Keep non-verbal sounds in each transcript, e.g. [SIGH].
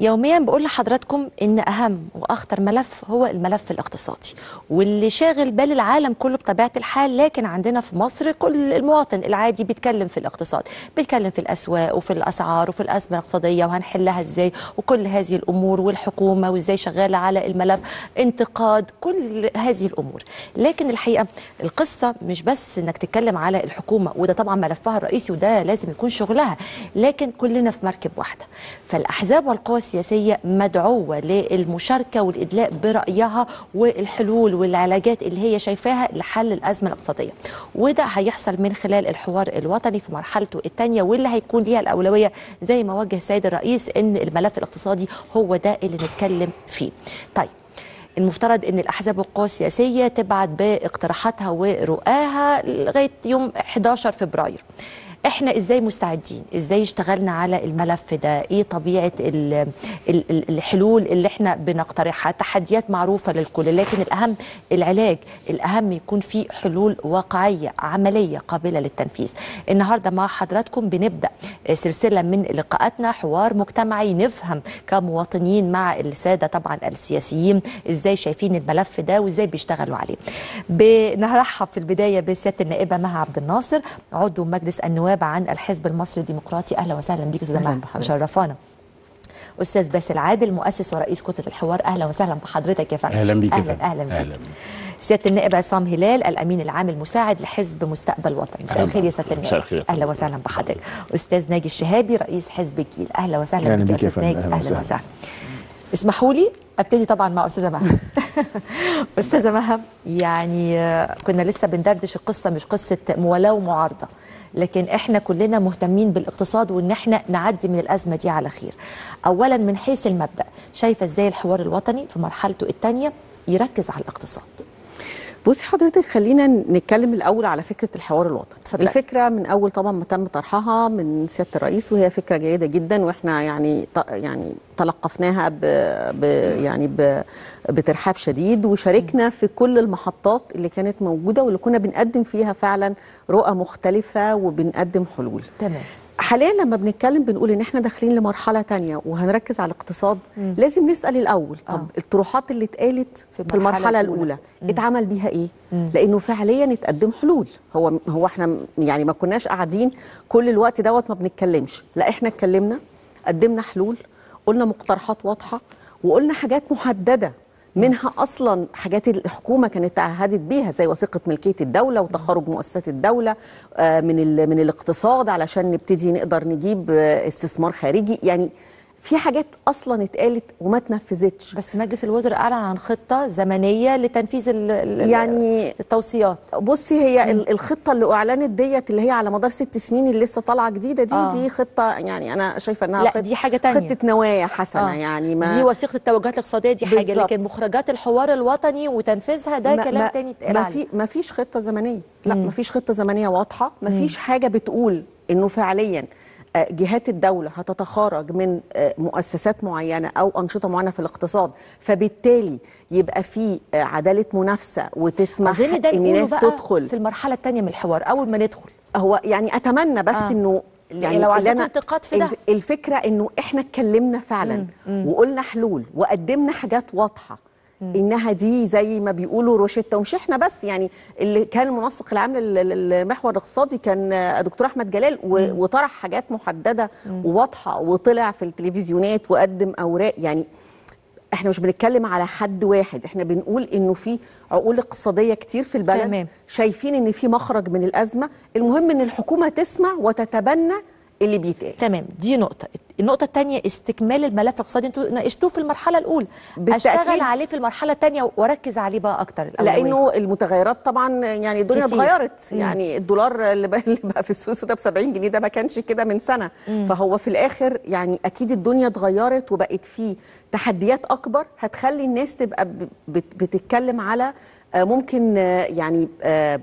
يوميا بقول لحضراتكم إن أهم وأخطر ملف هو الملف الاقتصادي واللي شاغل بال العالم كله بطبيعة الحال لكن عندنا في مصر كل المواطن العادي بيتكلم في الاقتصاد بيتكلم في الأسواق وفي الأسعار وفي الأزمة الاقتصادية وهنحلها إزاي وكل هذه الأمور والحكومة وإزاي شغالة على الملف انتقاد كل هذه الأمور. لكن الحقيقة القصة مش بس إنك تتكلم على الحكومة وده طبعا ملفها الرئيسي وده لازم يكون شغلها لكن كلنا في مركب واحدة. فالأحزاب والقوى السياسيه مدعوة للمشاركة والإدلاء برأيها والحلول والعلاجات اللي هي شايفاها لحل الأزمة الاقتصادية. وده هيحصل من خلال الحوار الوطني في مرحلته الثانية واللي هيكون ليها الأولوية زي ما وجه السيد الرئيس إن الملف الاقتصادي هو ده اللي نتكلم فيه. طيب المفترض إن الأحزاب والقوى السياسيه تبعت باقتراحاتها ورؤاها لغاية يوم 11 فبراير. إحنا إزاي مستعدين؟ إزاي اشتغلنا على الملف ده؟ إيه طبيعة ال ال ال الحلول اللي إحنا بنقترحها؟ تحديات معروفة للكل لكن الأهم العلاج الأهم يكون في حلول واقعية عملية قابلة للتنفيذ. النهارده مع حضراتكم بنبدأ سلسلة من لقاءاتنا حوار مجتمعي نفهم كمواطنين مع السادة طبعا السياسيين إزاي شايفين الملف ده وإزاي بيشتغلوا عليه. بنرحب في البداية بسيادة النائبة مها عبد الناصر عضو مجلس النواب النواب عن الحزب المصري الديمقراطي. أهلا وسهلا بيك استاذه مها مشرفانا. أستاذ باسل عادل مؤسس ورئيس كتلة الحوار. أهلا وسهلا بحضرتك يا فندم. أهلا بيك أهلا أهلا بيك. أهلا سيادة النائب عصام هلال الأمين العام المساعد لحزب مستقبل وطني. مساء الخير يا سيادة النائب. أهلا وسهلا بحضرتك. أستاذ ناجي الشهابي رئيس حزب الجيل. أهلا وسهلا بك يا أستاذ ناجي. أهلا وسهلا, وسهلا. اسمحوا لي أبتدي طبعا مع أستاذة مها. [LAUGHS] أستاذة مها يعني كنا لسه بندردش القصة مش قصة موالاه ومعارضة. لكن إحنا كلنا مهتمين بالاقتصاد وإن إحنا نعدي من الأزمة دي على خير. اولا من حيث المبدأ شايفة إزاي الحوار الوطني في مرحلته الثانية يركز على الاقتصاد. بصي حضرتك خلينا نتكلم الأول على فكرة الحوار الوطني. تفضل. الفكرة من أول طبعا ما تم طرحها من سيادة الرئيس وهي فكرة جيدة جدا وإحنا يعني يعني تلقفناها ب ب يعني ب بترحاب شديد. وشاركنا في كل المحطات اللي كانت موجودة واللي كنا بنقدم فيها فعلا رؤى مختلفة وبنقدم حلول. تمام. حاليا لما بنتكلم بنقول إن إحنا داخلين لمرحلة تانية وهنركز على الاقتصاد مم. لازم نسأل الأول طب آه. الطروحات اللي اتقالت في, في المرحلة الأولى, الأولى. اتعمل بيها إيه مم. لأنه فعليا اتقدم حلول هو هو إحنا يعني ما كناش قاعدين كل الوقت دوت ما بنتكلمش لا إحنا اتكلمنا قدمنا حلول قلنا مقترحات واضحة وقلنا حاجات محددة منها أصلا حاجات الحكومة كانت تعهدت بيها زي وثيقة ملكية الدولة وتخرج مؤسسات الدولة من من الاقتصاد علشان نبتدي نقدر نجيب استثمار خارجي. يعني في حاجات أصلا اتقالت وما اتنفذتش بس مجلس الوزراء اعلن عن خطة زمنية لتنفيذ ال يعني التوصيات. بصي هي مم. الخطة اللي أعلنت ديت اللي هي على مدار ست سنين اللي لسه طالعة جديدة دي آه. دي خطة يعني أنا شايفة إنها لا دي حاجة تانية. خطة نوايا حسنة آه. يعني ما دي وثيقة التوجهات الاقتصادية دي حاجة. بالزبط. لكن مخرجات الحوار الوطني وتنفيذها ده ما كلام ما تاني اتقال ما في ما فيش خطة زمنية. لا ما فيش خطة زمنية واضحة. ما فيش حاجة بتقول إنه فعليا جهات الدولة هتتخرج من مؤسسات معينة أو أنشطة معينة في الاقتصاد فبالتالي يبقى في عدالة منافسة وتسمح إن ناس تدخل في المرحلة الثانية من الحوار أول ما ندخل هو يعني أتمنى بس آه. إنه يعني لو عندنا انتقاد في ده الفكرة إنه إحنا اتكلمنا فعلا مم. مم. وقلنا حلول وقدمنا حاجات واضحة. إنها دي زي ما بيقولوا روشته ومش إحنا بس يعني اللي كان المنسق العام للمحور الاقتصادي كان دكتور أحمد جلال. وطرح حاجات محددة. وواضحة وطلع في التلفزيونات وقدم أوراق يعني إحنا مش بنتكلم على حد واحد إحنا بنقول إنه في عقول اقتصادية كتير في البلد تمام. شايفين إن في مخرج من الأزمة المهم إن الحكومة تسمع وتتبنى اللي بيتقال. تمام دي نقطة. النقطة الثانية استكمال الملف الاقتصادي أنتوا ناقشتوه في المرحلة الأولى. بالتأكيد. أشتغل عليه في المرحلة الثانية وأركز عليه بقى أكتر الأولوية. لأنه المتغيرات طبعا يعني الدنيا اتغيرت. يعني الدولار اللي بقى, [LAUGHS] اللي بقى في السويس ده ب 70 جنيه ده ما كانش كده من سنة. مم. فهو في الآخر يعني أكيد الدنيا اتغيرت وبقت في تحديات أكبر هتخلي الناس تبقى بتتكلم على ممكن آه، يعني آه،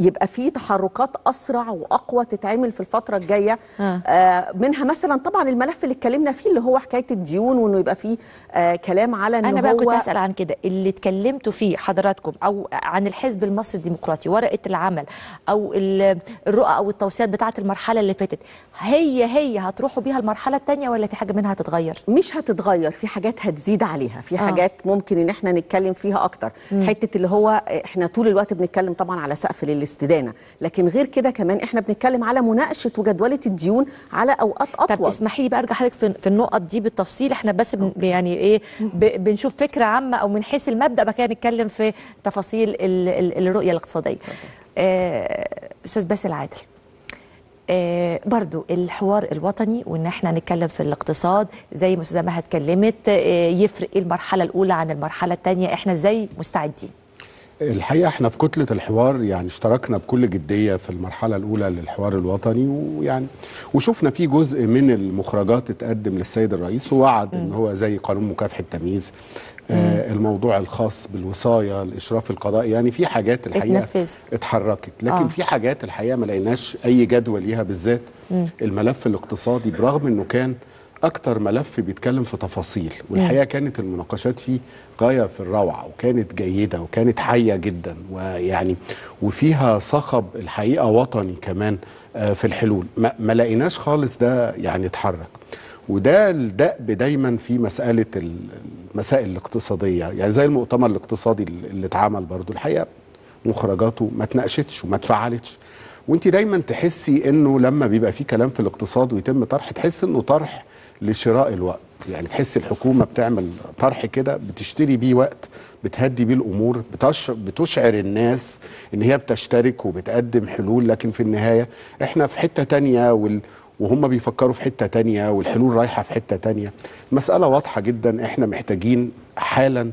يبقى في تحركات أسرع وأقوى تتعمل في الفترة الجاية. آه. آه، منها مثلا طبعا الملف اللي اتكلمنا فيه اللي هو حكاية الديون وإنه يبقى فيه آه، كلام على ان أنا هو بقى كنت أسأل عن كده. اللي اتكلمتوا فيه حضراتكم أو عن الحزب المصري الديمقراطي ورقة العمل أو ال- الرؤى أو التوصيات بتاعة المرحلة اللي فاتت هي هي هتروحوا بيها المرحلة الثانية ولا في حاجة منها هتتغير؟ مش هتتغير في حاجات هتزيد عليها في آه. حاجات ممكن إن إحنا نتكلم فيها أكتر. حتة اللي هو إحنا طول الوقت بنتكلم طبعا على سقف للاستدانة لكن غير كده كمان إحنا بنتكلم على مناقشة وجدولة الديون على أوقات طب أطول. اسمحي لي بقى أرجع حضرتك في, النقط دي بالتفصيل إحنا بس بن يعني إيه بنشوف فكرة عامة أو من حيث المبدأ بقى نتكلم في تفاصيل ال- ال- الرؤية الاقتصادية. آه، أستاذ باسل عادل آه برضو الحوار الوطني وإن إحنا نتكلم في الاقتصاد زي ما أستاذة مها اتكلمت آه يفرق إيه المرحلة الأولى عن المرحلة الثانية إحنا إزاي مستعدين؟ الحقيقة إحنا في كتلة الحوار يعني اشتركنا بكل جدية في المرحلة الأولى للحوار الوطني ويعني وشفنا في جزء من المخرجات اتقدم للسيد الرئيس ووعد إن هو زي قانون مكافحة التمييز آه الموضوع الخاص بالوصاية الإشراف القضائي يعني في حاجات الحقيقة اتنفذ. اتحركت لكن آه. في حاجات الحقيقة ما لقيناش أي جدوى ليها بالذات الملف الاقتصادي برغم إنه كان أكتر ملف بيتكلم في تفاصيل والحقيقة كانت المناقشات فيه غاية في الروعة وكانت جيدة وكانت حية جدا ويعني وفيها صخب الحقيقة وطني كمان آه، في الحلول. ما, ما لقيناش خالص ده يعني اتحرك وده الدأب دايما في ال- المسائل الاقتصادية. يعني زي المؤتمر الاقتصادي اللي اتعمل برضو الحقيقة مخرجاته ما اتناقشتش وما اتفعلتش. وانت دايما تحسي إنه لما بيبقى في كلام في الاقتصاد ويتم طرح تحس إنه طرح لشراء الوقت. يعني تحس الحكومة بتعمل طرح كده بتشتري بيه وقت بتهدي بيه الأمور بتش... بتشعر الناس إن هي بتشترك وبتقدم حلول. لكن في النهاية إحنا في حتة تانية وال... وهم بيفكروا في حتة تانية والحلول رايحة في حتة تانية. المساله واضحة جدا إحنا محتاجين حالا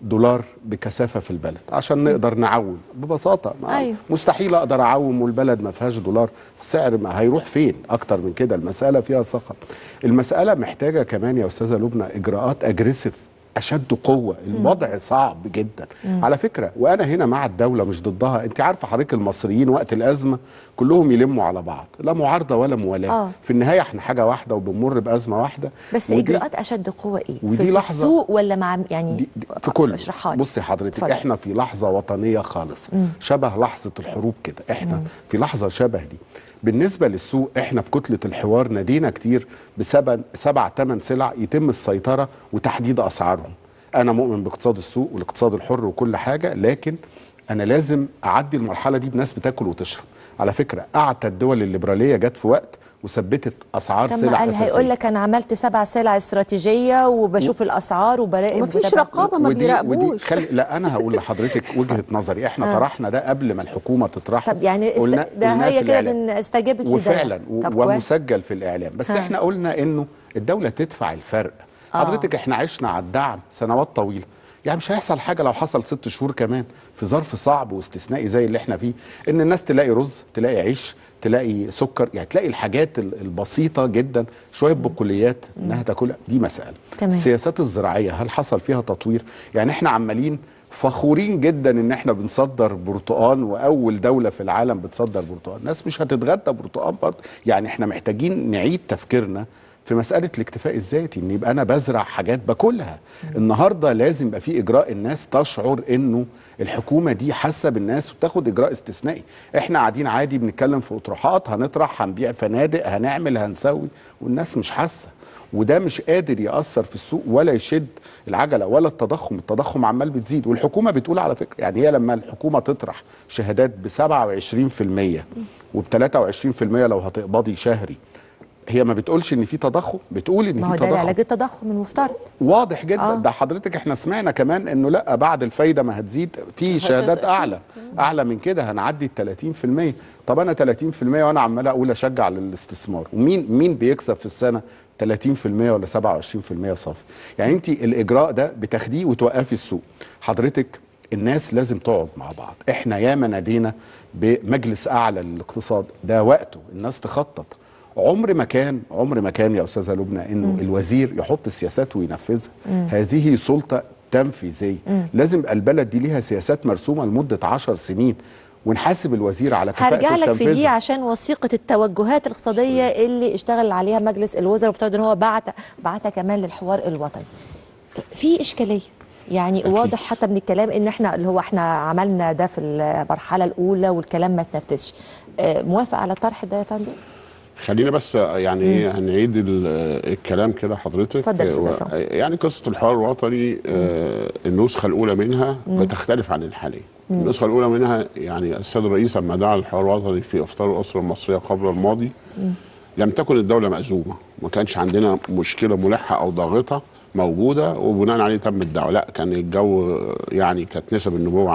دولار بكثافة في البلد عشان نقدر نعوم. ببساطة أيوه. مستحيل أقدر أعوم والبلد ما فيهاش دولار. السعر ما هيروح فين؟ أكتر من كده المسألة فيها صخب المسألة محتاجة كمان يا أستاذة لبنى إجراءات أجريسيف. أشد قوة. الوضع صعب جدا. على فكرة وأنا هنا مع الدولة مش ضدها. أنت عارفة حضرتك المصريين وقت الأزمة كلهم يلموا على بعض. لا معارضة ولا موالاة. آه. في النهاية إحنا حاجة واحدة وبنمر بأزمة واحدة. بس ودي- إجراءات أشد قوة إيه؟ ودي في, لحظة- السوق ولا مع يعني دي دي في كل. بصي حضرتك اتفضل. إحنا في لحظة وطنية خالص شبه لحظة الحروب كده. إحنا في لحظة شبه دي. بالنسبة للسوق إحنا في كتلة الحوار نادينا كتير بسبع سبع ثمان سلع يتم السيطرة وتحديد أسعارهم. أنا مؤمن باقتصاد السوق والاقتصاد الحر وكل حاجة لكن أنا لازم أعدي المرحلة دي بناس بتاكل وتشرب. على فكرة اعتى الدول الليبرالية جت في وقت وثبتت أسعار طب سلع أساسية هيقول لك أنا عملت سبع سلع استراتيجية وبشوف الأسعار وبراقب ومفيش وبتابع. رقابة. ما بيراقبوش. خلي لا أنا هقول لحضرتك وجهة [LAUGHS] نظري إحنا طرحنا ده قبل ما الحكومة تطرحه طب يعني است... قلنا- ده قلناه هي كده الإعلام. بن استجابت لده وفعلا و-. ومسجل في الإعلام بس ها. إحنا قلنا إنه الدولة تدفع الفرق آه. حضرتك إحنا عشنا على الدعم سنوات طويلة يعني مش هيحصل حاجة لو حصل ست شهور كمان في ظرف صعب واستثنائي زي اللي إحنا فيه إن الناس تلاقي رز تلاقي عيش تلاقي سكر يعني تلاقي الحاجات ال- البسيطة جدا شوية بقوليات إنها تاكلها. دي مسألة. تمام. السياسات الزراعية هل حصل فيها تطوير؟ يعني إحنا عمالين فخورين جدا إن إحنا بنصدر برتقان وأول دولة في العالم بتصدر برتقان. الناس مش هتتغدى برتقان برضه. يعني إحنا محتاجين نعيد تفكيرنا في مسألة الاكتفاء الذاتي إن يبقى أنا بزرع حاجات باكلها. النهارده لازم يبقى في إجراء الناس تشعر إنه الحكومة دي حاسة بالناس وتاخد إجراء استثنائي. إحنا قاعدين عادي بنتكلم في أطروحات هنطرح هنبيع فنادق هنعمل هنسوي والناس مش حاسة. وده مش قادر يأثر في السوق ولا يشد العجلة ولا التضخم. التضخم عمال بتزيد. والحكومة بتقول على فكرة يعني هي لما الحكومة تطرح شهادات ب 27% وب 23% لو هتقبضي شهري هي ما بتقولش إن في تضخم بتقول إن ما هو في ده تضخم. علاج التضخم المفترض. واضح جدا. آه. آه. ده حضرتك إحنا سمعنا كمان إنه لأ بعد الفايدة ما هتزيد في شهادات أعلى أعلى من كده هنعدي ال 30% طب أنا 30% وأنا عمال أقول أشجع للاستثمار. ومين مين بيكسب في السنة؟ 30% ولا 27% صافي؟ يعني أنت الإجراء ده بتاخديه وتوقفي السوق. حضرتك الناس لازم تقعد مع بعض. إحنا ياما نادينا بمجلس أعلى للاقتصاد. ده وقته. الناس تخطط. عمر ما كان عمر ما كان يا أستاذة لبنى إنه الوزير يحط سياسات وينفذها هذه سلطة تنفيذية لازم البلد دي ليها سياسات مرسومة لمدة 10 سنين ونحاسب الوزير على كفاءته هرجع لك في دي. عشان وثيقة التوجهات الاقتصادية اللي اشتغل عليها مجلس الوزراء وافترض إن هو بعت بعتها كمان للحوار الوطني. في إشكالية يعني أكيد. واضح حتى من الكلام إن إحنا اللي هو إحنا عملنا ده في المرحلة الأولى والكلام ما تنفذش. آه، موافق على الطرح ده يا فندم؟ خلينا بس يعني إيه هنعيد ال- الكلام كده حضرتك. اتفضل يا أستاذ و- عصام. يعني قصة الحوار الوطني آه، النسخة الأولى منها بتختلف عن الحالية. النسخة الأولى منها يعني السيد الرئيس لما دعا الحوار الوطني في إفطار الأسرة المصرية قبل الماضي لم تكن الدولة مأزومة ما كانش عندنا مشكلة ملحة أو ضاغطة. موجودة وبناء عليه تم الدعوة. لا كان الجو يعني كانت نسب النمو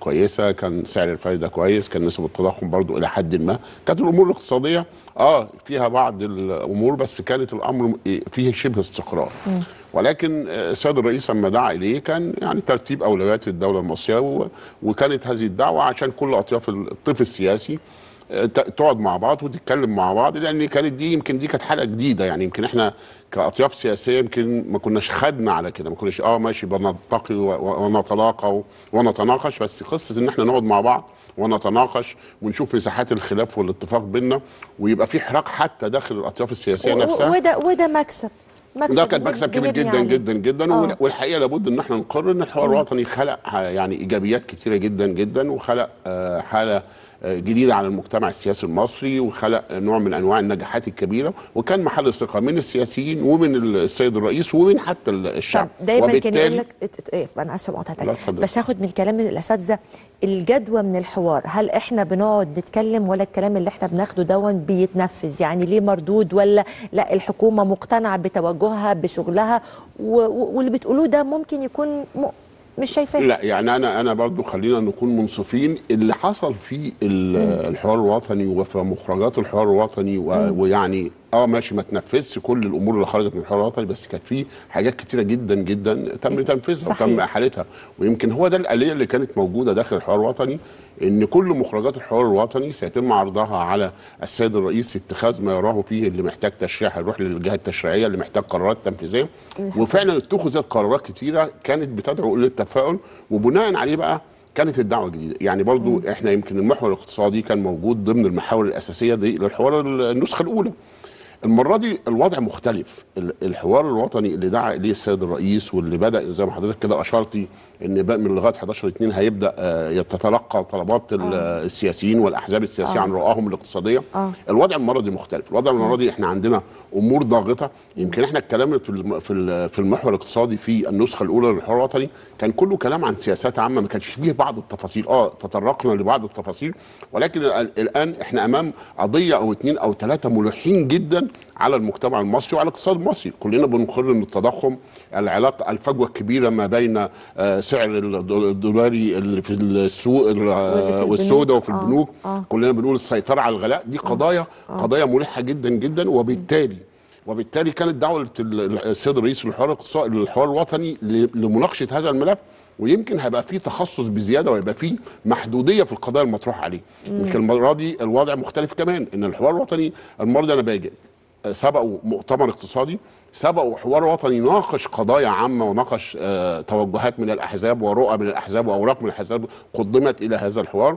كويسة كان سعر الفائده كويس كان نسب التضخم برضو إلى حد ما. كانت الأمور الاقتصادية آه فيها بعض الأمور بس كانت الأمر فيه شبه استقرار. ولكن آه، السيد الرئيس لما دعا إليه كان يعني ترتيب أولويات الدولة المصرية وكانت هذه الدعوة عشان كل اطياف الطيف السياسي تقعد مع بعض وتتكلم مع بعض لأن كانت دي يمكن دي كانت حلقه جديدة. يعني يمكن إحنا كأطياف سياسية يمكن ما كناش خدنا على كده ما كناش آه ماشي بنلتقي ونتلاقى ونتناقش. بس قصة إن إحنا نقعد مع بعض ونتناقش ونشوف مساحات الخلاف والاتفاق بيننا ويبقى في حراك حتى داخل الأطياف السياسية نفسها. وده وده مكسب مكسب ده كان مكسب كبير جدا عليه. جدا جدا. وال- والحقيقة لابد إن إحنا نقر إن الحوار الوطني خلق يعني إيجابيات كتيرة جدا جدا وخلق آه، حالة جديده على المجتمع السياسي المصري وخلق نوع من أنواع النجاحات الكبيرة وكان محل ثقة من السياسيين ومن السيد الرئيس ومن حتى الشعب طب دايما كان يقول لك إيه أنا آسفة لا، مقاطعتك. بس هاخد من الكلام من الأساتذة الجدوى من الحوار هل إحنا بنقعد نتكلم ولا الكلام اللي إحنا بناخده دون بيتنفذ يعني ليه مردود ولا لا الحكومة مقتنعة بتوجهها بشغلها واللي بتقولوه ده ممكن يكون. مش شايفاه لا يعني أنا أنا برضو خلينا نكون منصفين. اللي حصل في ال- الحوار الوطني وفي مخرجات الحوار الوطني ويعني آه ماشي ما تنفذش كل الأمور اللي خرجت من الحوار الوطني بس كانت في حاجات كتيرة جدا جدا تم تنفيذها. وتم احالتها ويمكن هو ده الاليه اللي كانت موجودة داخل الحوار الوطني. إن كل مخرجات الحوار الوطني سيتم عرضها على السيد الرئيس اتخاذ ما يراه فيه اللي محتاج تشريع هيروح للجهة التشريعية اللي محتاج قرارات تنفيذية. وفعلا اتخذت قرارات كتيرة كانت بتدعو إلى التفاؤل وبناء عليه بقى كانت الدعوة الجديده يعني برضو إحنا يمكن المحور الاقتصادي كان موجود ضمن المحاور الأساسية دي للحوار النسخة الأولى. المرة دي الوضع مختلف. ال- الحوار الوطني اللي دعا إليه السيد الرئيس واللي بدأ زي ما حضرتك كده أشرتي إن بقى من لغاية 11 2 هيبدأ آه، يتتلقى طلبات ال- السياسيين والأحزاب السياسية آه. عن رؤاهم الاقتصادية. آه. الوضع المرة دي مختلف. الوضع المرة دي إحنا عندنا أمور ضاغطة. يمكن إحنا اتكلمنا في في ال- في المحور الاقتصادي في النسخة الأولى للحوار الوطني كان كله كلام عن سياسات عامة ما كانش فيه بعض التفاصيل. آه تطرقنا لبعض التفاصيل. ولكن ال- الآن إحنا أمام قضية أو اثنين أو ثلاثة ملحين جدا على المجتمع المصري وعلى الاقتصاد المصري. كلنا بنقر ان التضخم العلاقة الفجوة الكبيرة ما بين آه، سعر الد- الدولاري اللي في السوق في والسوداء وفي البنوك. آه، البنوك. آه. كلنا بنقول السيطرة على الغلاء. دي قضايا قضايا ملحة جدا جدا. وبالتالي وبالتالي كانت دعوة ال- السيد الرئيس للحوار الاقتصادي للحوار الوطني لمناقشة هذا الملف. ويمكن هيبقى فيه تخصص بزيادة ويبقى فيه محدودية في القضايا المطروحة عليه. يمكن المرة دي الوضع مختلف كمان إن الحوار الوطني المرة دي أنا باجي سبقوا مؤتمر اقتصادي سبقوا حوار وطني ناقش قضايا عامة وناقش آه توجهات من الأحزاب ورؤى من الأحزاب وأوراق من الأحزاب قدمت إلى هذا الحوار.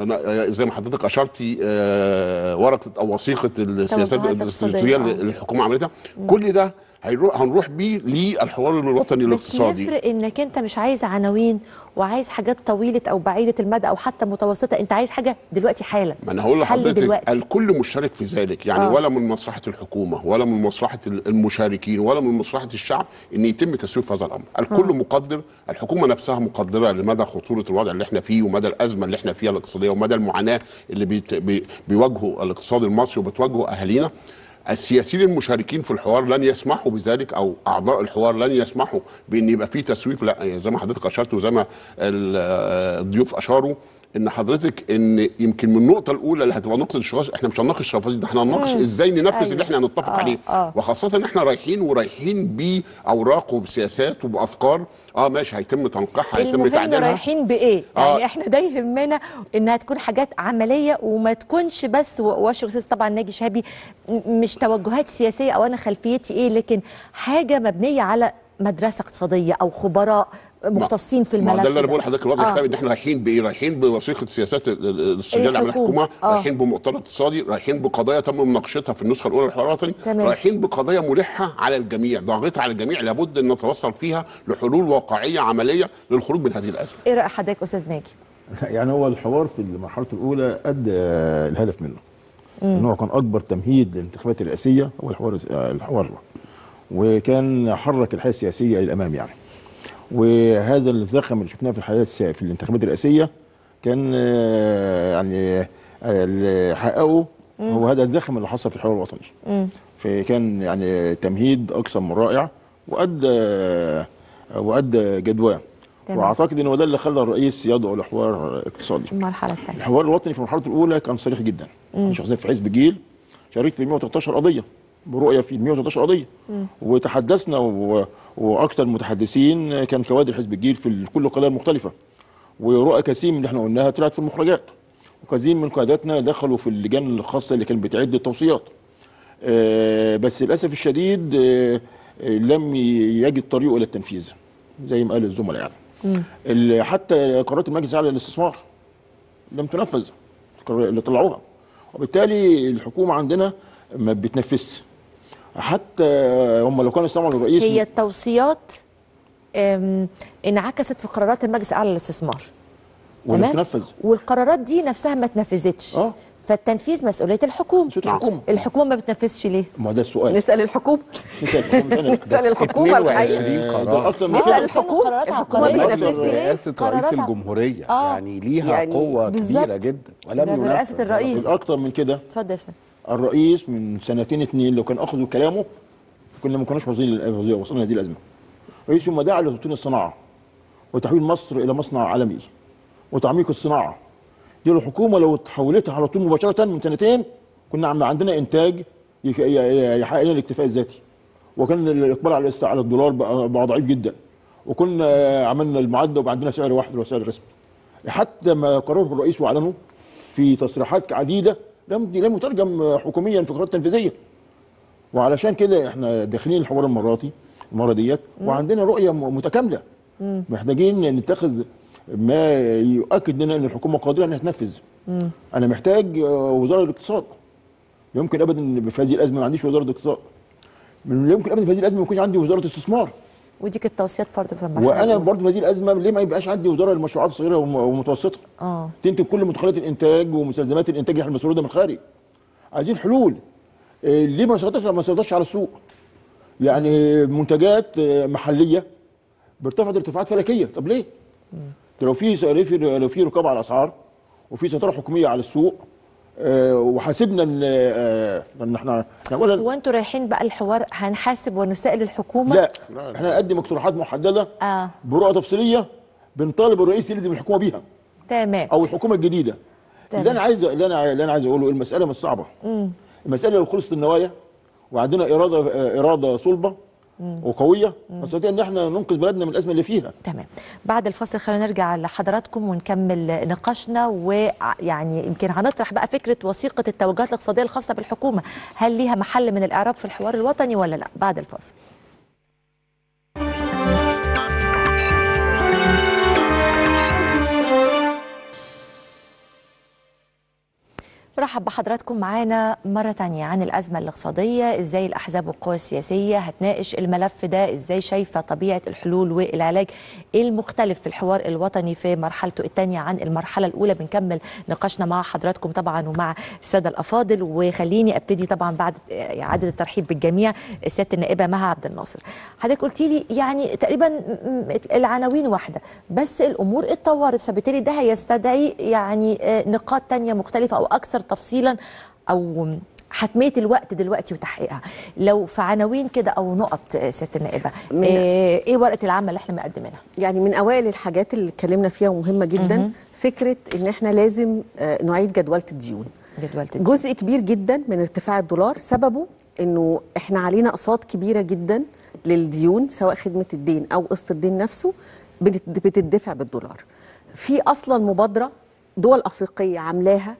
آه، زي ما حضرتك أشرتي آه ورقة أو وثيقة السياسات الاستراتيجيه اللي الحكومة عملتها كل ده هيروح هنروح بيه للحوار الوطني بس الاقتصادي. يفرق إنك أنت مش عايز عناوين وعايز حاجات طويلة أو بعيدة المدى أو حتى متوسطة. أنت عايز حاجة دلوقتي حالا. ما أنا هقول لحضرتك الكل مشترك في ذلك يعني آه. ولا من مصلحة الحكومة ولا من مصلحة المشاركين ولا من مصلحة الشعب إن يتم تسويف هذا الأمر. الكل آه. مقدر الحكومة نفسها مقدرة لمدى خطورة الوضع اللي إحنا فيه ومدى الأزمة اللي إحنا فيها الاقتصادية ومدى المعاناة اللي بيت بي بيواجهه الاقتصاد المصري وبتواجهه أهالينا. السياسيين المشاركين في الحوار لن يسمحوا بذلك أو أعضاء الحوار لن يسمحوا بأن يبقى فيه تسويف. لا زي ما حضرتك أشرت وزي ما ال- الضيوف أشاروا إن حضرتك إن يمكن من النقطة الأولى اللي هتبقى نقطة الشغاش إحنا مش هنناقش التفاصيل ده إحنا هنناقش إزاي ننفذ أيوة. اللي إحنا هنتفق آه، عليه آه. وخاصة إن إحنا رايحين ورايحين بأوراق وبسياسات وبأفكار آه ماشي هيتم تنقيحها هيتم تعديلها رايحين بإيه آه. يعني إحنا ده يهمنا إنها تكون حاجات عملية وما تكونش بس و- واشكر أستاذ طبعا ناجي شهابي مش توجهات سياسية أو أنا خلفيتي إيه لكن حاجة مبنية على مدرسة اقتصادية أو خبراء مختصين في ما الملف ده اللي أنا بقول لحضرتك الوضع آه. إن إحنا رايحين بايه؟ رايحين بوثيقة سياسات ال- ال- الاسترجاع اللي عملها الحكومة. الحكومة، آه. رايحين بمؤتمر اقتصادي، رايحين بقضايا تم مناقشتها في النسخة الأولى للحوار الوطني، تمام. رايحين بقضايا ملحة على الجميع، ضاغطة على الجميع لابد إن نتوصل فيها لحلول واقعية عملية للخروج من هذه الأزمة. إيه رأي حضرتك أستاذ ناجي يعني هو الحوار في المرحلة الأولى أدى الهدف منه إن هو كان أكبر تمهيد للانتخابات الرئاسية هو الحوار الحوار وكان حرك الحياة السياسية إلى الأمام يعني. وهذا الزخم اللي شفناه في الحياة في الانتخابات الرئاسية كان آه، يعني آه، اللي حققه هو هذا الزخم اللي حصل في الحوار الوطني. فكان يعني تمهيد أكثر من رائع وأدى وأدى جدواه. وأعتقد ان هو ده اللي خلى الرئيس يدعو لحوار اقتصادي. المرحلة الثانية الحوار الوطني في مرحلته الأولى كان صريح جدا. شخصيا في حزب جيل شاركت في 113 قضية. برؤية في 113 قضية. وتحدثنا و... وأكثر المتحدثين كان كوادر حزب الجيل في كل القضايا المختلفه ورؤى كثير من اللي إحنا قلناها طلعت في المخرجات. وكثير من قياداتنا دخلوا في اللجان الخاصة اللي كانت بتعد التوصيات. آه، بس للأسف الشديد آه، لم يجد طريقه إلى التنفيذ زي ما قال الزملاء يعني. ال- حتى قرارات المجلس الاعلى للاستثمار لم تنفذ اللي طلعوها. وبالتالي الحكومة عندنا ما بتنفذش. حتى هم لو كانوا سمعوا للرئيس هي التوصيات انعكست في قرارات المجلس الأعلى للاستثمار ولم تمام؟ تنفذ والقرارات دي نفسها ما اتنفذتش آه فالتنفيذ مسؤولية الحكومة مسؤولية الحكومة. الحكومة ما بتنفذش ليه ما هو ده السؤال نسأل الحكومة نسأل الحكومة تاني. [LAUGHS] نسأل الحكومة الحقيقة 22 قرار ده أكتر من نسأل الحكومة قرارات الحكومة عقارية. بتنفذ قرارات رئيس الجمهورية آه. يعني ليها يعني قوة بالظبط. كبيرة جدا ولم ينفذ. الرئيس. الاكتر من كده اتفضل يا سيدي. الرئيس من سنتين اتنين لو كان اخذوا كلامه كنا ما كناش وصلنا لهذه الأزمة. الرئيس يوم دعا لتوطين الصناعة وتحويل مصر إلى مصنع عالمي وتعميق الصناعة. دي الحكومة لو تحولتها على طول مباشرة من سنتين كنا عم عندنا إنتاج يحقق لنا الاكتفاء الذاتي. وكان الإقبال على على الدولار بقى, ضعيف جدا. وكنا عملنا المعادله وبقى عندنا سعر واحد اللي هو. حتى ما قرره الرئيس واعلنه في تصريحات عديدة لم لم يترجم حكوميا في قرارات تنفيذيه وعلشان كده إحنا داخلين الحوار المراتي المرة ديت وعندنا رؤية متكاملة. محتاجين نتخذ ما يؤكد لنا إن الحكومة قادرة إنها تنفذ. أنا محتاج آه، وزارة الاقتصاد. يمكن ابدا في هذه الأزمة ما عنديش وزارة اقتصاد من يمكن ابدا في هذه الأزمة ما يكونش عندي وزارة استثمار. ودي كانت توصيات فرض في المرحلة وأنا في هذه الأزمة ليه ما يبقاش عندي وزارة للمشروعات الصغيرة والم- والمتوسطه آه. تنتج كل مدخلات الإنتاج ومستلزمات الإنتاج اللي إحنا مسؤولين من الخارج. عايزين حلول. إيه، ليه ما نسيطرش ما نسيطرش على السوق؟ يعني منتجات آه، محلية بارتفعت ارتفاعات فلكية. طب ليه؟ لو في لو في لو في رقابه على الأسعار وفي سيطرة حكومية على السوق آه، وحاسبنا إن آه، إن إحنا إحنا اولا هو أنتوا رايحين بقى الحوار هنحاسب ونسائل الحكومة؟ لا إحنا نقدم اقتراحات محددة آه. برؤى تفصيلية بنطالب الرئيس يلزم الحكومة بيها. تمام. أو الحكومة الجديدة. تمام. اللي أنا عايز اللي أنا اللي أنا عايز أقوله المسألة مش صعبة. المسألة لو خلصت النوايا وعندنا إرادة آه، إرادة صلبة وقوية. نستطيع إن إحنا ننقذ بلدنا من الأزمة اللي فيها. تمام. بعد الفاصل خلينا نرجع لحضراتكم ونكمل نقاشنا ويعني يمكن هنطرح بقى فكرة وثيقة التوجهات الاقتصادية الخاصة بالحكومة. هل ليها محل من الإعراب في الحوار الوطني ولا لا؟ بعد الفاصل. برحب بحضراتكم معانا مرة تانية عن الأزمة الاقتصادية إزاي الأحزاب والقوى السياسية هتناقش الملف ده إزاي شايفة طبيعة الحلول والعلاج المختلف في الحوار الوطني في مرحلته الثانية عن المرحلة الأولى. بنكمل نقاشنا مع حضراتكم طبعا ومع السادة الأفاضل. وخليني أبتدي طبعا بعد إعادة الترحيب بالجميع سيادة النائبة مها عبد الناصر. حضرتك قلتي لي يعني تقريبا العناوين واحدة بس الأمور اتطورت فبالتالي ده هيستدعي يعني آه، نقاط تانية مختلفة أو أكثر تفصيلا أو حتمية الوقت دلوقتي وتحقيقها. لو في عناوين كده أو نقط آه، من- آه، إيه ورقة العمل اللي إحنا مقدمينها؟ يعني من أوائل الحاجات اللي اتكلمنا فيها ومهمة جدا فكرة إن إحنا لازم آه، نعيد جدولة الديون. جدولة الدين. جزء كبير جدا من ارتفاع الدولار سببه إنه إحنا علينا أقساط كبيرة جدا للديون سواء خدمة الدين أو قسط الدين نفسه بتدفع بالدولار. في أصلا مبادرة دول أفريقية عاملاها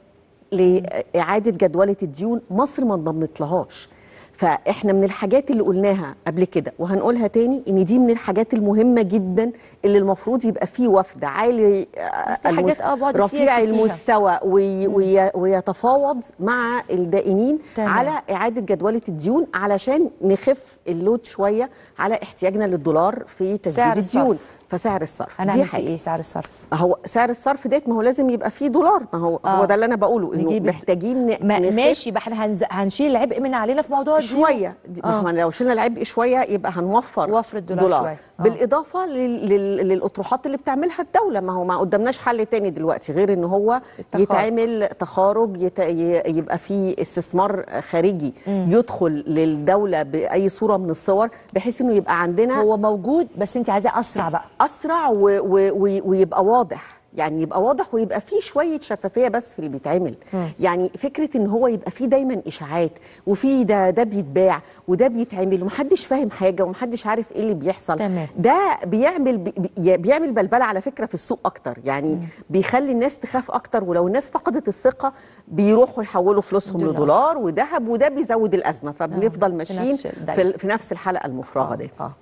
لإعادة جدولة الديون مصر ما انضمت لهاش فإحنا من الحاجات اللي قلناها قبل كده وهنقولها تاني إن دي من الحاجات المهمة جدا اللي المفروض يبقى فيه وفد عالي آه، حاجات آه بعد رفيع. المستوى وي وي ويتفاوض مع الدائنين تمام. على إعادة جدولة الديون علشان نخف ال load شوية على احتياجنا للدولار في تسديد الديون. فسعر الصرف أنا دي حقيقة. إيه سعر الصرف هو سعر الصرف ديت ما هو لازم يبقى فيه دولار ما هو آه. هو ده اللي أنا بقوله إنه محتاجين ما ماشي بقى إحنا هنز... هنشيل العبء من علينا في موضوع الديون شوية دي- ما آه. هو لو شلنا العبء شوية يبقى هنوفر وفر الدولار شوية. آه. بالإضافة لل... لل... للأطروحات اللي بتعملها الدولة. ما هو ما قدامناش حل تاني دلوقتي غير إن هو التخارج. يتعمل تخارج يت... يبقى فيه استثمار خارجي يدخل للدولة بأي صورة من الصور بحيث إنه يبقى عندنا هو موجود بس أنت عايزاه أسرع بقى. أسرع و... و... و... ويبقى واضح. يعني يبقى واضح ويبقى فيه شوية شفافية بس في اللي بيتعمل. يعني فكرة إن هو يبقى فيه دايما إشاعات وفي ده ده بيتباع وده بيتعمل ومحدش فاهم حاجة ومحدش عارف إيه اللي بيحصل. تمام. ده بيعمل بي... بي- بيعمل بلبلة على فكرة في السوق أكتر. يعني بيخلي الناس تخاف أكتر ولو الناس فقدت الثقة بيروحوا يحولوا فلوسهم دولار. لدولار وذهب وده بيزود الأزمة فبنفضل في ماشيين في, في نفس الحلقة المفرغة دي. آه.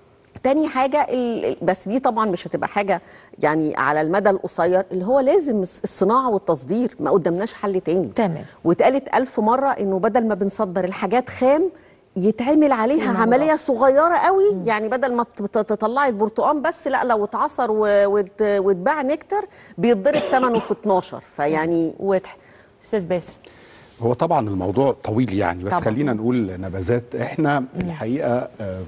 تاني حاجة ال- ال- بس دي طبعا مش هتبقى حاجة يعني على المدى القصير اللي هو لازم الص- الصناعة والتصدير ما قدامناش حل تاني. تمام. واتقالت ألف مرة إنه بدل ما بنصدر الحاجات خام يتعمل عليها الموضوع. عملية صغيرة قوي يعني بدل ما تطلعي البرتقال بس لا لو اتعصر واتباع نكتر بيتضرب ثمنه في 12 فيعني واضح أستاذ باسم. هو طبعا الموضوع طويل يعني بس طبعاً. خلينا نقول نبذات. إحنا الحقيقة آه،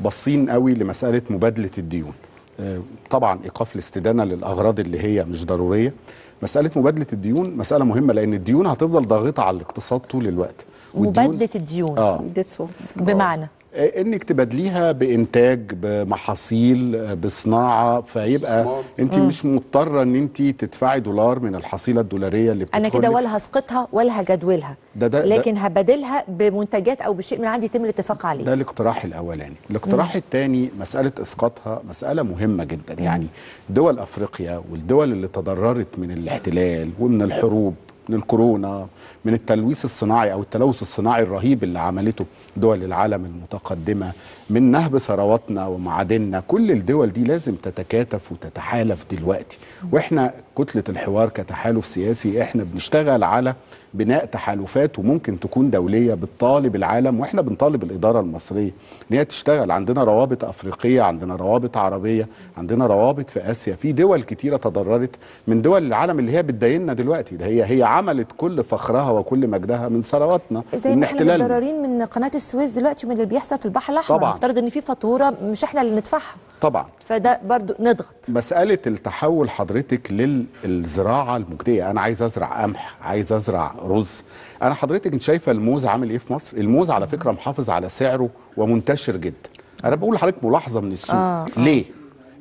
باصين قوي لمسألة مبادلة الديون. آه، طبعا إيقاف الاستدانة للأغراض اللي هي مش ضرورية. مسألة مبادلة الديون مسألة مهمة لأن الديون هتفضل ضاغطة على الاقتصاد طول الوقت. مبادلة الديون. آه. بمعنى؟ إنك تبادليها بإنتاج بمحاصيل آه، بصناعة فيبقى استثمار. انت مش مضطرة إن انت تدفعي دولار من الحصيلة الدولارية اللي أنا كده. ولا هسقطها ولا هجدولها. ده- ده- لكن هبادلها بمنتجات أو بشيء من عندي يتم الاتفاق عليه. ده الاقتراح الأولاني. الاقتراح الثاني مسألة إسقاطها مسألة مهمة جدا. يعني دول أفريقيا والدول اللي تضررت من الاحتلال ومن الحروب من الكورونا من التلويث الصناعي أو التلوث الصناعي الرهيب اللي عملته دول العالم المتقدمة من نهب ثرواتنا ومعادننا. كل الدول دي لازم تتكاتف وتتحالف دلوقتي. وإحنا كتلة الحوار كتحالف سياسي إحنا بنشتغل على بناء تحالفات وممكن تكون دولية بتطالب العالم وإحنا بنطالب الإدارة المصرية إن هي تشتغل. عندنا روابط أفريقية عندنا روابط عربية عندنا روابط في آسيا. في دول كتيرة تضررت من دول العالم اللي هي بتديننا دلوقتي. ده هي هي عملت كل فخرها وكل مجدها من ثرواتنا زي ما إحنا متضررين من قناة السويس دلوقتي من اللي بيحصل في البحر الأحمر. طبعاً. نفترض إن في فاتورة مش إحنا اللي ندفعها. طبعا. فده برضو نضغط. مسألة التحول حضرتك للزراعة المجدية أنا عايز أزرع قمح عايز أزرع رز. أنا حضرتك أنت شايفة الموز عامل إيه في مصر؟ الموز على فكرة محافظ على سعره ومنتشر جدا. أنا بقول لحضرتك ملاحظة من السوق. آه، ليه؟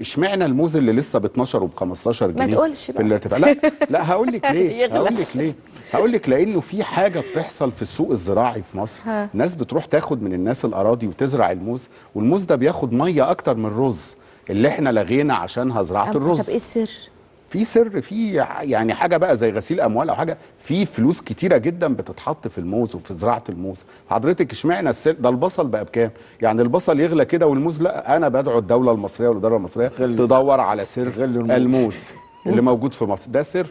إشمعنى الموز اللي لسه ب 12 وب 15 جنيه؟ تقولش في بقى. الارتفاع؟ لا لا هقول لك [LAUGHS] ليه. هقول لك ليه. هقول لك لأنه في حاجة بتحصل في السوق الزراعي في مصر. ها. ناس بتروح تاخد من الناس الاراضي وتزرع الموز والموز ده بياخد ميه أكتر من الرز اللي إحنا لغينا عشانها زراعه طب الرز. إيه السر؟ في سر في يعني حاجة بقى زي غسيل اموال أو حاجة. في فلوس كتيره جدا بتتحط في الموز وفي زراعه الموز. حضرتك اشمعنى السر؟ ده البصل بقى بكام؟ يعني البصل يغلى كده والموز لا. أنا بدعو الدولة المصريه والاداره المصريه. تدور على سر الموز. الموز اللي موجود في مصر. ده سر.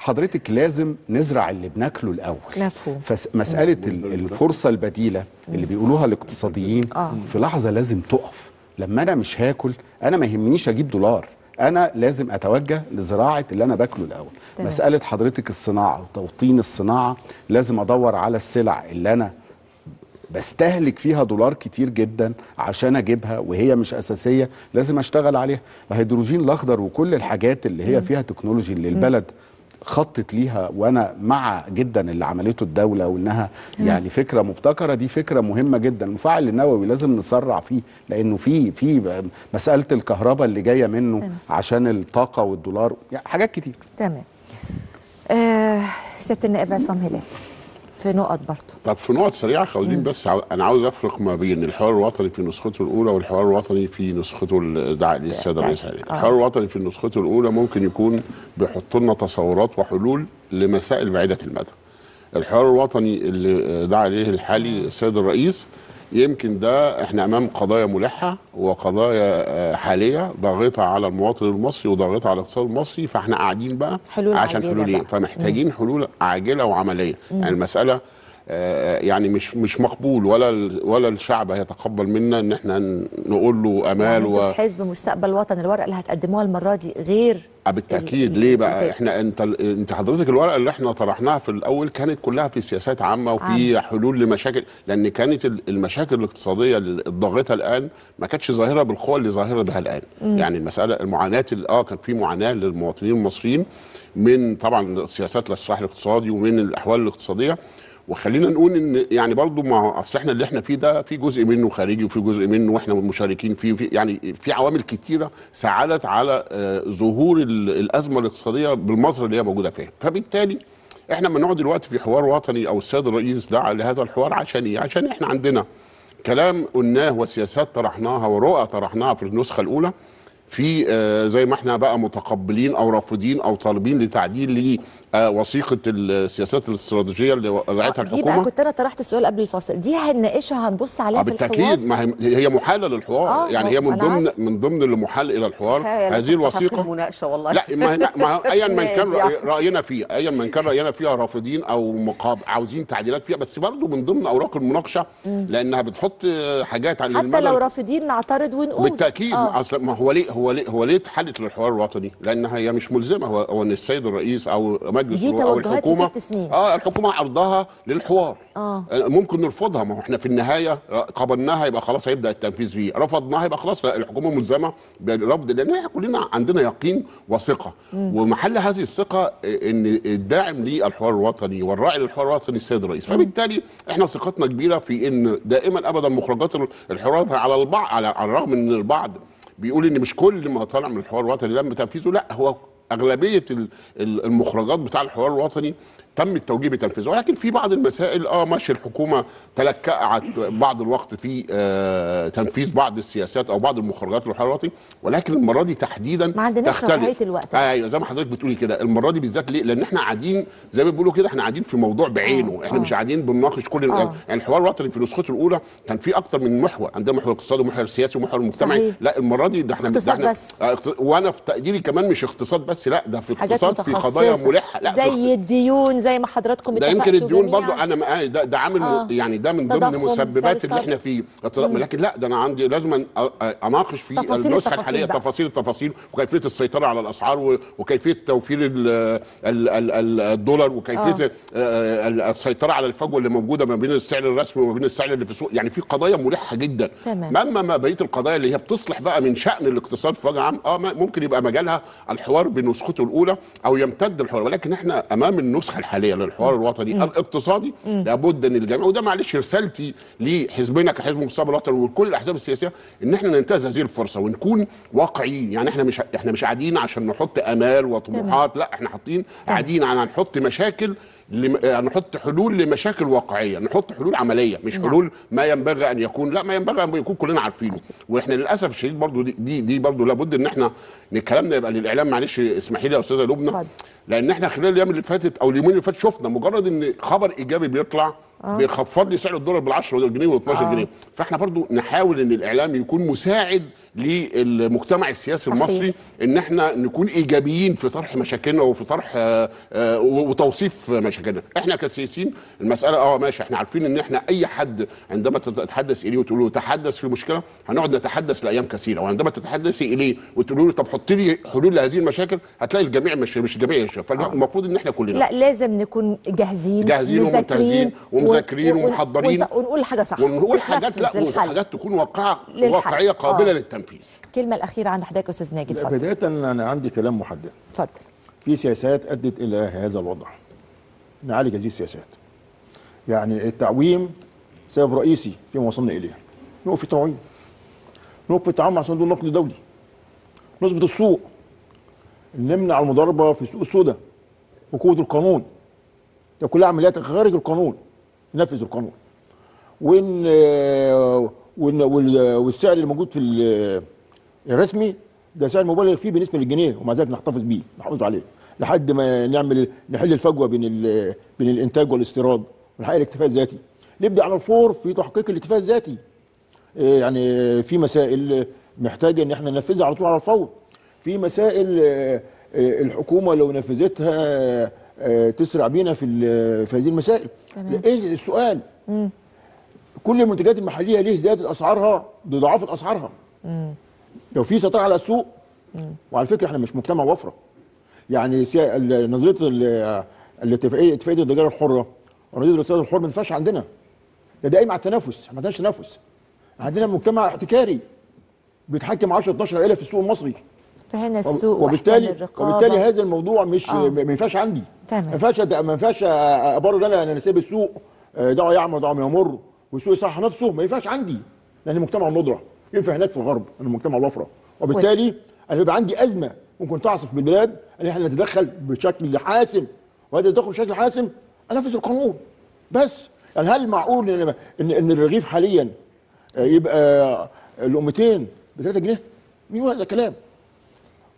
حضرتك لازم نزرع اللي بناكله الأول. مفهوم. فمساله الفرصة البديلة اللي بيقولوها الاقتصاديين آه. في لحظة لازم تقف. لما أنا مش هاكل أنا ما يهمنيش أجيب دولار. أنا لازم أتوجه لزراعة اللي أنا باكله الأول. تمام. مسألة حضرتك الصناعة وتوطين الصناعة لازم أدور على السلع اللي أنا بستهلك فيها دولار كتير جدا عشان أجيبها وهي مش أساسية لازم أشتغل عليها. الهيدروجين الأخضر وكل الحاجات اللي هي فيها تكنولوجي اللي البلد خطت ليها وأنا مع جدا اللي عملته الدولة وإنها يعني فكرة مبتكرة دي فكرة مهمة جدا. المفاعل النووي لازم نسرع فيه لأنه في في مسألة الكهرباء اللي جاية منه عشان الطاقة والدولار يعني حاجات كتير. تمام. آه سياده النائب عصام هلال. في نقط برضه طب في نقط سريعة خليني بس أنا عاوز أفرق ما بين الحوار الوطني في نسخته الأولى والحوار الوطني في نسخته الساده الرئيس عليه. الحوار الوطني في نسخته الأولى ممكن يكون بيحط لنا تصورات وحلول لمسائل بعيدة المدى. الحوار الوطني اللي دعا عليه الحالي السيد الرئيس يمكن ده إحنا امام قضايا ملحة وقضايا آه، حالية ضاغطة على المواطن المصري وضاغطة على الاقتصاد المصري فاحنا قاعدين بقى حلول عشان حلولين. بقى. فمحتاجين حلول عاجلة وعملية. يعني المسألة يعني مش مش مقبول ولا ولا الشعب هيتقبل منا إن إحنا نقول له أمال يعني و... حزب مستقبل وطن الورقه اللي هتقدموها المرة دي غير آه، بالتأكيد. ال- ليه بقى. إحنا أنت أنت حضرتك الورقة اللي إحنا طرحناها في الأول كانت كلها في سياسات عامة وفي حلول لمشاكل لأن كانت ال- المشاكل الاقتصادية الضاغطة الآن ما كانتش ظاهرة بالقوة اللي ظاهره بها الان يعني المسألة المعاناة ال- آه كان في معاناة للمواطنين المصريين من طبعا سياسات الاصلاح الاقتصادي ومن الأحوال الاقتصادية. وخلينا نقول إن يعني برضو ما أصل إحنا اللي إحنا فيه ده في جزء منه خارجي وفي جزء منه وإحنا مشاركين فيه وفي يعني في عوامل كتيرة ساعدت على آه، ظهور ال- الأزمة الاقتصادية بالمظهر اللي هي موجودة فيها فبالتالي إحنا لما نقعد دلوقتي في حوار وطني أو السيد الرئيس دعا لهذا الحوار عشان إيه؟ عشان إحنا عندنا كلام قلناه وسياسات طرحناها ورؤى طرحناها في النسخة الأولى في آه، زي ما إحنا بقى متقبلين أو رافضين أو طالبين لتعديل لوثيقه السياسات الاستراتيجية اللي وضعتها دي بقى الحكومة كنت أنا طرحت السؤال قبل الفاصل. دي هنناقشها هنبص عليها آه في بالتأكيد. الحوار ما هي هي محالة للحوار. آه، يعني هي من ضمن. من ضمن اللي محال إلى الحوار. هذه الوثيقه المناقشة والله. لا ما ما [LAUGHS] ايا من كان رأينا فيها ايا من كان رأينا فيها رافضين أو مقاب عاوزين تعديلات فيها بس برضه من ضمن أوراق المناقشة لأنها بتحط حاجات على حتى لو رافضين نعترض ونقول. بالتأكيد. آه. أصل ما هو ليه هو ليه هو ليه اتحلت للحوار الوطني؟ لأنها هي مش ملزمة. هو, هو إن السيد الرئيس أو مجلس أو توجهات الحكومة. لست سنين. آه الحكومة عرضها للحوار. آه. ممكن نرفضها. ما هو إحنا في النهاية قبلناها يبقى خلاص هيبدأ التنفيذ فيه. رفضناها يبقى خلاص لا، الحكومة ملزمة بالرفض لأن إحنا كلنا عندنا يقين وثقة. ومحل هذه الثقة إن الداعم للحوار الوطني والراعي للحوار الوطني السيد الرئيس. فبالتالي إحنا ثقتنا كبيرة في إن دائما ابدا مخرجات الحوار على البعض على على الرغم إن البعض بيقول إن مش كل ما طالع من الحوار الوطني تم تنفيذه لا هو أغلبية ال- ال- المخرجات بتاع الحوار الوطني تم التوجيه بتنفيذها ولكن في بعض المسائل آه ماشي الحكومة تلكأت بعض الوقت في آه تنفيذ بعض السياسات أو بعض المخرجات للحوار الوطني ولكن المرة دي تحديدا ما عندناش. رفاهية الوقت. أيوه زي ما حضرتك بتقولي كده المرة دي بالذات ليه؟ لأن إحنا قاعدين زي ما بيقولوا كده إحنا قاعدين في موضوع بعينه إحنا آه. مش قاعدين بنناقش كل آه. يعني الحوار الوطني في نسخته الأولى كان في أكتر من محور عندنا محور اقتصادي ومحور سياسي ومحور مجتمعي صحيح. لا المرة دي ده إحنا ده اقتصاد إحنا بس. آه، اقت- وأنا في تقديري كمان مش اقتصاد بس لا ده في اقتصاد في قضايا ملحة لا زي الديون زي ما حضراتكم ده يمكن الديون. برضو أنا ده ده عامل آه. آه. يعني ده من ضمن سعر اللي إحنا فيه لكن لا ده أنا عندي لازم أناقش في النسخة الحالية. تفاصيل التفاصيل وكيفية السيطرة على الأسعار وكيفية توفير ال ال ال ال الدولار وكيفية آه. السيطرة على الفجوة اللي موجودة ما بين السعر الرسمي وما بين السعر اللي في السوق يعني في قضايا ملحه جدا تمام. اما ما بقيه القضايا اللي هي بتصلح بقى من شأن الاقتصاد في وجه عام آه ممكن يبقى مجالها الحوار بنسخته الأولى أو يمتد الحوار ولكن إحنا أمام النسخة الحالية للحوار الوطني الاقتصادي لابد إن الجميع وده معلش رسالتي لحزبنا كحزب مستقبل الوطني وكل الأحزاب السياسية إن إحنا ننتهز هذه الفرصة ونكون واقعيين. يعني إحنا مش إحنا مش قاعدين عشان نحط آمال وطموحات لا إحنا حاطين قاعدين على نحط مشاكل لم... آه، نحط حلول لمشاكل واقعية نحط حلول عملية مش نعم. حلول ما ينبغي أن يكون لا ما ينبغي أن يكون كلنا عارفينه. وإحنا للأسف الشديد برضو دي دي, دي برضو لابد إن إحنا كلامنا يبقى للإعلام. معلش اسمحي لي يا أستاذة لبنى. لأن إحنا خلال الأيام اللي فاتت أو اليومين اللي فاتوا شفنا مجرد ان خبر ايجابي بيطلع بيخفض لي سعر الدولار بال 10 جنيه وال 12 آه. جنيه. فاحنا برضو نحاول إن الإعلام يكون مساعد للمجتمع السياسي صحيح. المصري إن إحنا نكون إيجابيين في طرح مشاكلنا وفي طرح آه، آه، وتوصيف مشاكلنا. إحنا كسياسيين المسألة آه ماشي. إحنا عارفين إن إحنا أي حد عندما تتحدث إليه وتقول له تحدث في مشكلة هنقعد نتحدث لأيام كثيرة. وعندما تتحدثي إليه وتقول له طب حط لي حلول لهذه المشاكل هتلاقي الجميع مش مش الجميع يشوف. فالمفروض إن إحنا كلنا. لا لازم نكون جاهزين جاهزين وممتازين ومذاكرين ومحضرين. ون- ونقول حاجة صح. ونقول حاجات لا. وحاجات تكون واقعه. واقعية قابلة آه. للتنفيذ. الكلمة الأخيرة عند حضرتك يا أستاذ ناجي اتفضل. بداية أنا عندي كلام محدد. اتفضل. في سياسات أدت إلى هذا الوضع. نعالج هذه السياسات. يعني التعويم سبب رئيسي فيما وصلنا إليه. نوقف التعويم نوقف التعامل مع صندوق النقد الدولي نظبط السوق. نمنع المضاربة في السوق السوداء. وقوة القانون. ده كلها عمليات خارج القانون. نفذ القانون. وإن وإن وال- والسعر اللي موجود في ال- الرسمي ده سعر مبالغ فيه بالنسبة للجنيه ومع ذلك نحتفظ بيه نحافظ عليه. لحد ما نعمل نحل الفجوة بين بين الإنتاج والاستيراد ونحقق الاكتفاء الذاتي. نبدأ على الفور في تحقيق الاكتفاء الذاتي. إيه يعني في مسائل محتاجة إن إحنا ننفذها على طول على الفور. في مسائل آه، آه، الحكومة لو نفذتها آه، تسرع بينا في في هذه المسائل. إيه السؤال كل المنتجات المحلية ليه زادت أسعارها ضعافت أسعارها؟ لو في سيطرة على السوق وعلى فكرة إحنا مش مجتمع وفرة. يعني نظرية ال- الاتفاقية اتفاقية التجارة الحرة ونظرية الاقتصاد الحر ما ينفعش عندنا. ده قايم على التنافس ما عندناش تنافس. عندنا مجتمع احتكاري بيتحكم 10 12 عائله في السوق المصري. فهنا السوق وبالتالي الرقابة. وبالتالي هذا الموضوع مش آه. ما ينفعش عندي. تمام. ما ينفعش ما ينفعش أبرر أنا أنا سايب السوق آه، دعوه يعمل دعوه يمر. والسوق يصحح نفسه. ما ينفعش عندي. لأن مجتمع الندرة. ينفع هناك في الغرب أنا مجتمع الوفرة. وبالتالي أنا بيبقى عندي أزمة ممكن تعصف بالبلاد. إن إحنا نتدخل بشكل حاسم. وهذا التدخل بشكل حاسم أنفذ القانون. بس. يعني هل معقول ان ان, إن الرغيف حاليا يبقى لقمتين ب 3 جنيه؟ مين يقول هذا الكلام؟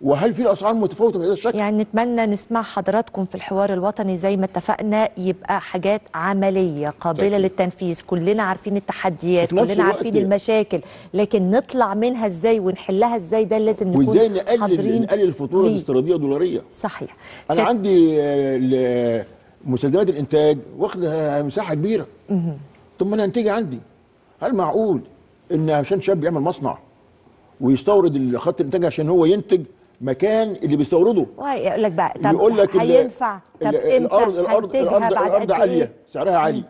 وهل في الأسعار متفاوتة بهذا الشكل؟ يعني نتمنى نسمع حضراتكم في الحوار الوطني زي ما اتفقنا يبقى حاجات عملية قابلة أكيد. للتنفيذ كلنا عارفين التحديات كلنا عارفين المشاكل لكن نطلع منها إزاي ونحلها إزاي ده لازم نكون وازاي نقلل حاضرين نقلل الفاتورة. الاستيرادية الدولارية صحيح أنا سيد- عندي آه، مستلزمات الإنتاج واخده مساحة كبيرة طب ما أنا انتجي عندي هل معقول إن عشان شاب يعمل مصنع ويستورد خط الإنتاج عشان هو ينتج مكان اللي بيستورده يقول لك بقى طب يقول لك هينفع؟ طب الأرض الأرض الأرض قد عالية إيه؟ سعرها عالي.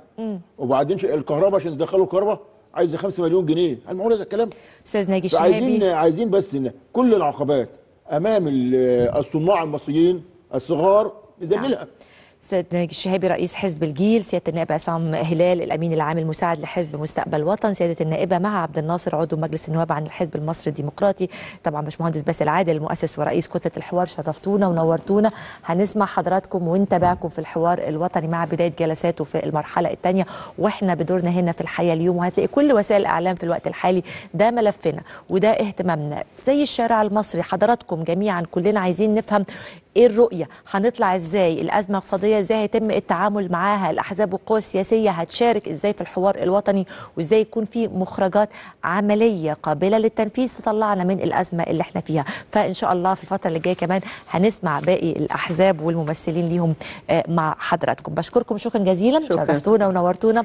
وبعدين الكهرباء عشان تدخلوا الكهرباء عايزة 5 مليون جنيه. هل معقول هذا الكلام؟ أستاذ ناجي الشهابي. عايزين بس إن كل العقبات أمام ال- الصناع المصريين الصغار نذللها سيد ناجي الشهابي رئيس حزب الجيل سيادة النائب عصام هلال الأمين العام المساعد لحزب مستقبل وطن سيادة النائبة مها عبد الناصر عضو مجلس النواب عن الحزب المصري الديمقراطي. طبعا باشمهندس باسل عادل المؤسس ورئيس كتلة الحوار شرفتونا ونورتونا. هنسمع حضراتكم ونتابعكم في الحوار الوطني مع بداية جلساته في المرحلة الثانية. وإحنا بدورنا هنا في الحياة اليوم وهتلاقي كل وسائل الإعلام في الوقت الحالي ده ملفنا وده اهتمامنا. زي الشارع المصري حضراتكم جميعا كلنا عايزين نفهم إيه الرؤية؟ هنطلع إزاي؟ الأزمة الاقتصادية إزاي هيتم التعامل معاها؟ الأحزاب والقوى السياسية هتشارك إزاي في الحوار الوطني؟ وازاي يكون في مخرجات عملية قابلة للتنفيذ تطلعنا من الأزمة اللي إحنا فيها؟ فإن شاء الله في الفترة اللي جاية كمان هنسمع باقي الأحزاب والممثلين ليهم آه، مع حضراتكم. بشكركم. شكرا جزيلا. شكراً. شرفتونا ونورتونا.